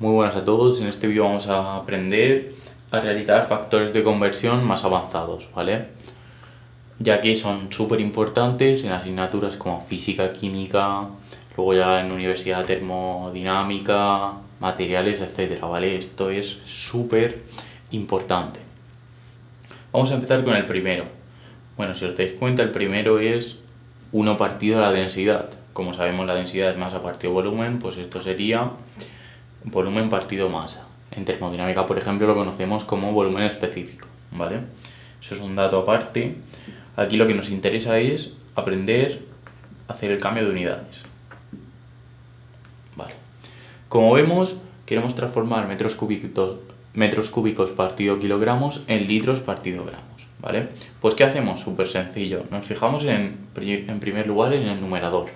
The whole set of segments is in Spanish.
Muy buenas a todos, en este vídeo vamos a aprender a realizar factores de conversión más avanzados, ¿vale? Ya que son súper importantes en asignaturas como física, química, luego ya en universidad termodinámica, materiales, etcétera, ¿vale? Esto es súper importante. Vamos a empezar con el primero. Bueno, si os dais cuenta, el primero es 1 partido de la densidad. Como sabemos, la densidad es masa partido volumen, pues esto sería volumen partido masa. En termodinámica, por ejemplo, lo conocemos como volumen específico, ¿vale? Eso es un dato aparte. Aquí lo que nos interesa es aprender a hacer el cambio de unidades. Vale. Como vemos, queremos transformar metros cúbicos, metros cúbicos partido kilogramos en litros partido gramos, ¿vale? Pues ¿qué hacemos? Súper sencillo. Nos fijamos en, en primer lugar en el numerador.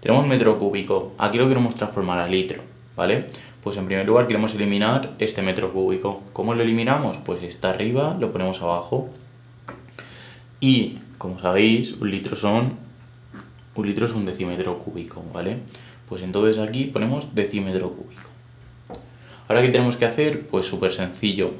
Tenemos metro cúbico, aquí lo queremos transformar a litro, ¿vale? Pues en primer lugar queremos eliminar este metro cúbico. ¿Cómo lo eliminamos? Pues está arriba, lo ponemos abajo. Y, como sabéis, un litro son un litro es un decímetro cúbico, ¿vale? Pues entonces aquí ponemos decímetro cúbico. Ahora, ¿qué tenemos que hacer? Pues súper sencillo.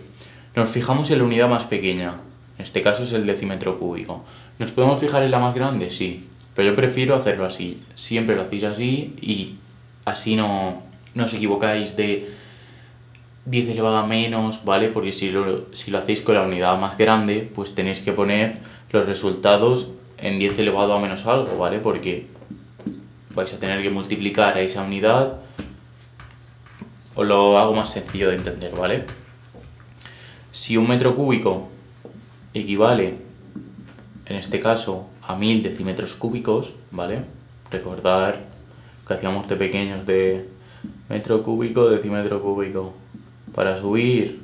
Nos fijamos en la unidad más pequeña. En este caso es el decímetro cúbico. ¿Nos podemos fijar en la más grande? Sí. Pero yo prefiero hacerlo así. Siempre lo hacéis así y así no, no os equivocáis de 10 elevado a menos, ¿vale? Porque si lo, si lo hacéis con la unidad más grande, pues tenéis que poner los resultados en 10 elevado a menos algo, ¿vale? Porque vais a tener que multiplicar a esa unidad. Os lo hago más sencillo de entender, ¿vale? Si un metro cúbico equivale, en este caso, a 1000 decímetros cúbicos, ¿vale? Recordar que hacíamos de pequeños de metro cúbico, decímetro cúbico. Para subir,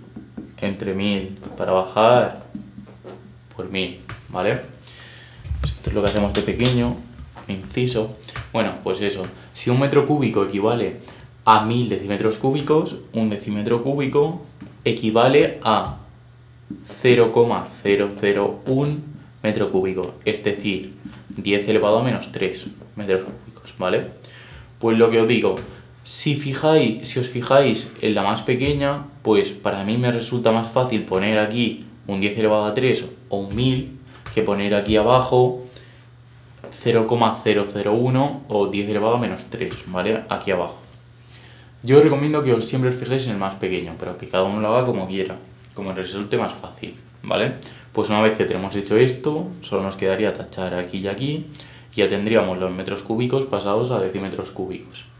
entre 1000. Para bajar, por 1000, ¿vale? Esto es lo que hacemos de pequeño, inciso. Bueno, pues eso. Si un metro cúbico equivale a 1000 decímetros cúbicos, un decímetro cúbico equivale a 0,001 metro cúbico, es decir, 10 elevado a menos 3 metros cúbicos, ¿vale? Pues lo que os digo, si, fijáis, si os fijáis en la más pequeña, pues para mí me resulta más fácil poner aquí un 10 elevado a 3 o un 1000 que poner aquí abajo 0,001 o 10 elevado a menos 3, ¿vale? Aquí abajo. Yo os recomiendo que os siempre os fijéis en el más pequeño, pero que cada uno lo haga como quiera, como resulte más fácil, ¿vale? Pues una vez que tenemos hecho esto, solo nos quedaría tachar aquí y aquí, y ya tendríamos los metros cúbicos pasados a decímetros cúbicos.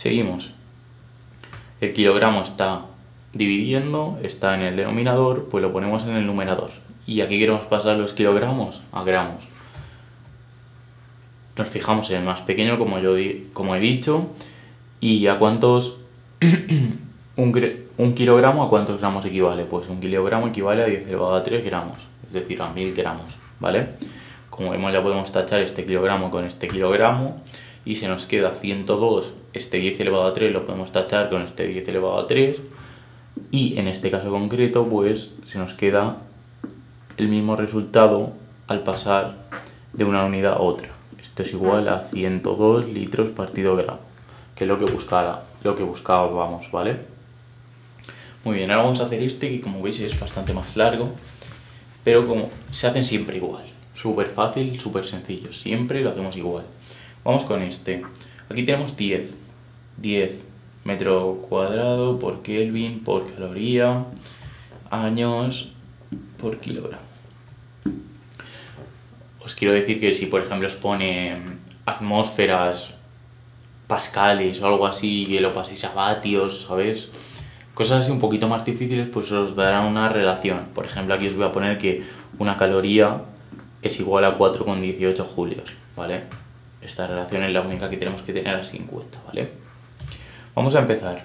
Seguimos. El kilogramo está dividiendo, está en el denominador, pues lo ponemos en el numerador. Y aquí queremos pasar los kilogramos a gramos. Nos fijamos en el más pequeño, como, yo como he dicho, y a cuántos... un, kilogramo a cuántos gramos equivale. Pues un kilogramo equivale a 10 elevado a 3 gramos, es decir, a 1000 gramos, ¿vale? Como vemos ya podemos tachar este kilogramo con este kilogramo y se nos queda 102, este 10 elevado a 3 lo podemos tachar con este 10 elevado a 3 y en este caso concreto pues se nos queda el mismo resultado al pasar de una unidad a otra. Esto es igual a 102 litros partido gramo, que es lo que, buscara, lo que buscábamos, ¿vale? Muy bien, ahora vamos a hacer este que como veis es bastante más largo, pero como se hacen siempre igual. Súper fácil, súper sencillo, siempre lo hacemos igual. Vamos con este. Aquí tenemos 10. 10 metro cuadrado por Kelvin por caloría, años por kilogramo. Os quiero decir que si por ejemplo os pone atmósferas, pascales o algo así, que lo paséis a vatios, ¿sabes? Cosas así un poquito más difíciles, pues os darán una relación. Por ejemplo, aquí os voy a poner que una caloría es igual a 4,18 julios, ¿vale? Esta relación es la única que tenemos que tener así en cuenta, ¿vale? Vamos a empezar.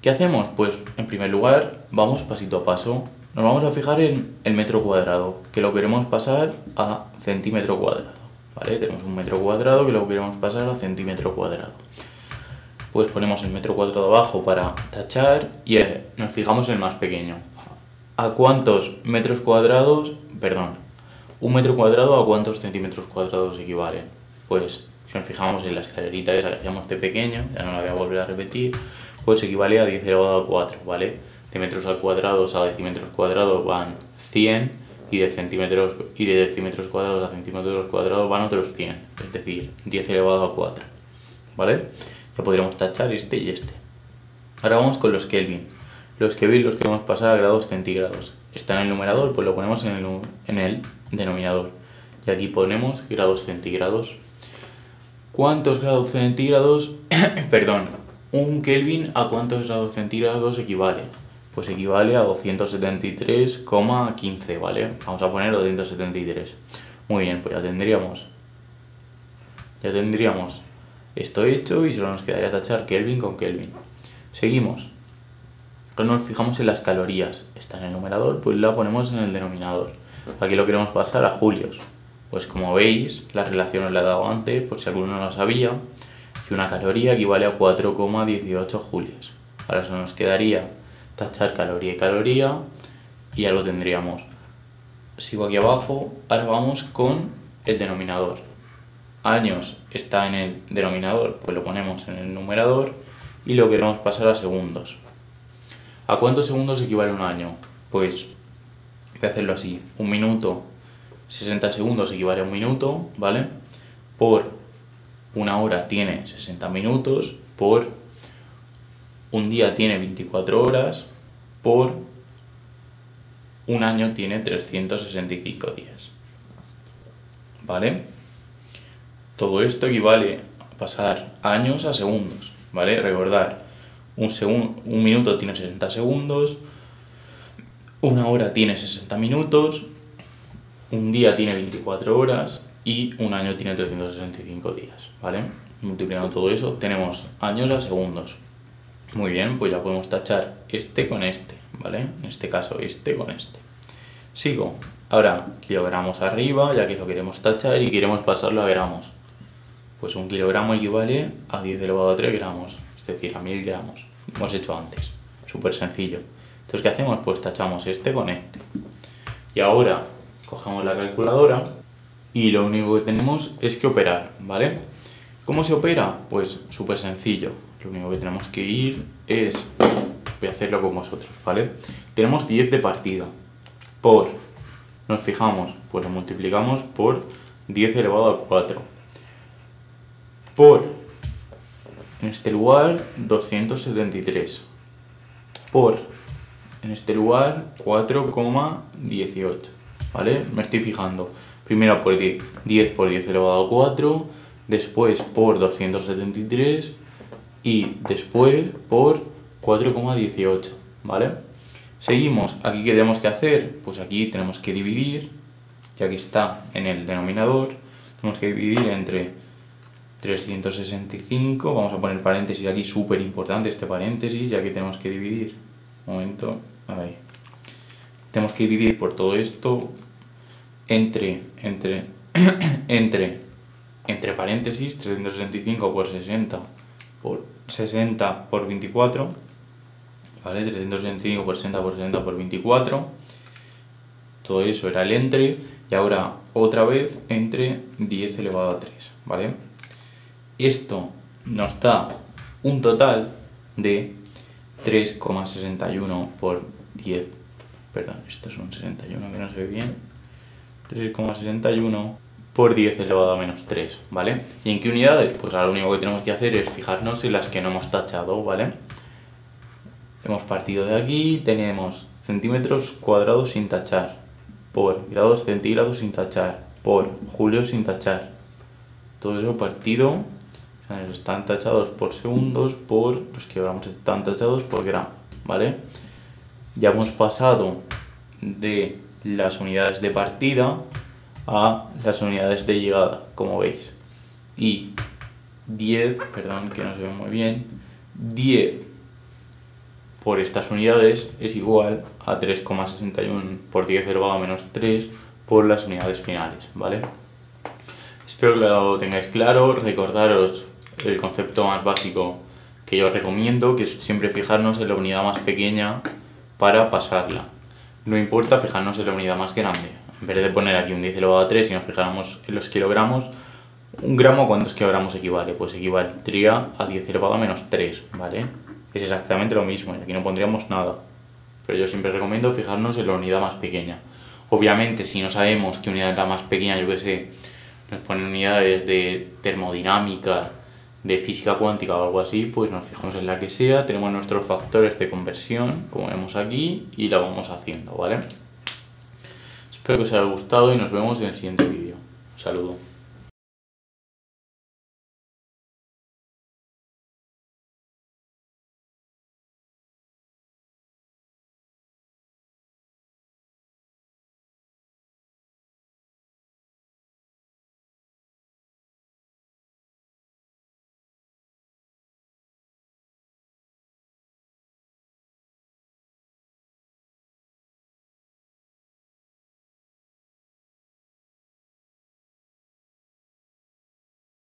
¿Qué hacemos? Pues en primer lugar vamos pasito a paso. Nos vamos a fijar en el metro cuadrado, que lo queremos pasar a centímetro cuadrado. ¿Vale? Tenemos un metro cuadrado que lo queremos pasar a centímetro cuadrado. Pues ponemos el metro cuadrado abajo para tachar y eh, nos fijamos en el más pequeño. ¿A cuántos metros cuadrados, perdón, ¿Un metro cuadrado a cuántos centímetros cuadrados equivalen? Pues si nos fijamos en la escalerita esa que hacíamos de pequeño, ya no la voy a volver a repetir, pues equivale a 10 elevado a 4, ¿vale? De metros al cuadrado a decímetros cuadrados van 100 y de centímetros y de decímetros cuadrados a centímetros cuadrados van otros 100, es decir, 10 elevado a 4, ¿vale? Ya podríamos tachar este y este. Ahora vamos con los Kelvin. Los Kelvin los queremos pasar a grados centígrados. Está en el numerador, pues lo ponemos en el, en el denominador. Y aquí ponemos grados centígrados. ¿Cuántos grados centígrados? Perdón, un Kelvin a cuántos grados centígrados equivale? Pues equivale a 273,15, ¿vale? Vamos a poner 273. Muy bien, pues ya tendríamos. Ya tendríamos esto hecho y solo nos quedaría tachar Kelvin con Kelvin. Seguimos. Nos fijamos en las calorías. Está en el numerador, pues la ponemos en el denominador. Aquí lo queremos pasar a julios. Pues como veis, la relación os la he dado antes, por si alguno no lo sabía, que una caloría equivale a 4,18 julios. Ahora eso nos quedaría tachar caloría y caloría y ya lo tendríamos. Sigo aquí abajo, ahora vamos con el denominador. Años está en el denominador, pues lo ponemos en el numerador y lo queremos pasar a segundos. ¿A cuántos segundos equivale un año? Pues voy a hacerlo así. Un minuto, 60 segundos equivale a un minuto, ¿vale? Por una hora tiene 60 minutos, por un día tiene 24 horas, por un año tiene 365 días. ¿Vale? Todo esto equivale a pasar años a segundos, ¿vale? Recordar, un, un minuto tiene 60 segundos, una hora tiene 60 minutos, un día tiene 24 horas y un año tiene 365 días, ¿vale? Multiplicando todo eso, tenemos años a segundos. Muy bien, pues ya podemos tachar este con este, ¿vale? En este caso, este con este. Sigo. Ahora, kilogramos arriba, ya que lo queremos tachar y queremos pasarlo a gramos. Pues un kilogramo equivale a 10 elevado a 3 gramos, es decir, a 1000 gramos. hemos hecho antes. Súper sencillo. Entonces, ¿qué hacemos? Pues tachamos este con este. Y ahora cogemos la calculadora y lo único que tenemos es que operar, ¿vale? ¿Cómo se opera? Pues súper sencillo. Lo único que tenemos que ir es... Voy a hacerlo con vosotros, ¿vale? Tenemos 10 de partida. Por... Nos fijamos, pues lo multiplicamos por 10 elevado a 4. Por... En este lugar, 273. Por... En este lugar, 4,18. ¿Vale? Me estoy fijando. Primero por 10, 10 por 10 elevado a 4, después por 273 y después por 4,18, ¿vale? Seguimos, aquí qué tenemos que hacer, pues aquí tenemos que dividir, ya que está en el denominador, tenemos que dividir entre 365, vamos a poner paréntesis aquí, súper importante este paréntesis, ya que tenemos que dividir, un momento, ahí, tenemos que dividir por todo esto entre, entre, entre, entre paréntesis, 365 por 60 por 60 por 24, ¿vale? 365 por 60 por 60 por 24, todo eso era el entre, y ahora otra vez entre 10 elevado a 3, ¿vale? Esto nos da un total de 3,61 por 10, perdón, esto es un 61 que no se ve bien, 3,61 por 10 elevado a menos 3, ¿vale? ¿Y en qué unidades? Pues ahora lo único que tenemos que hacer es fijarnos en las que no hemos tachado, ¿vale? Hemos partido de aquí, tenemos centímetros cuadrados sin tachar, por grados centígrados sin tachar, por julio sin tachar. Todo eso partido, están tachados por segundos, por los que hablamos están tachados por gramo, ¿vale? Ya hemos pasado de las unidades de partida a las unidades de llegada, como veis. Y 10, perdón que no se ve muy bien, 10 por estas unidades es igual a 3,61 por 10 elevado a menos 3 por las unidades finales, ¿vale? Espero que lo tengáis claro, recordaros el concepto más básico que yo recomiendo, que es siempre fijarnos en la unidad más pequeña para pasarla. No importa fijarnos en la unidad más grande, en vez de poner aquí un 10 elevado a 3 y nos fijáramos en los kilogramos, un gramo a cuántos kilogramos equivale, pues equivaldría a 10 elevado a menos 3, ¿vale? Es exactamente lo mismo, y aquí no pondríamos nada. Pero yo siempre recomiendo fijarnos en la unidad más pequeña. Obviamente, si no sabemos qué unidad es la más pequeña, yo que sé, nos ponen unidades de termodinámica, de física cuántica o algo así, pues nos fijamos en la que sea, tenemos nuestros factores de conversión, como vemos aquí, y la vamos haciendo, ¿vale? Espero que os haya gustado y nos vemos en el siguiente vídeo. saludo.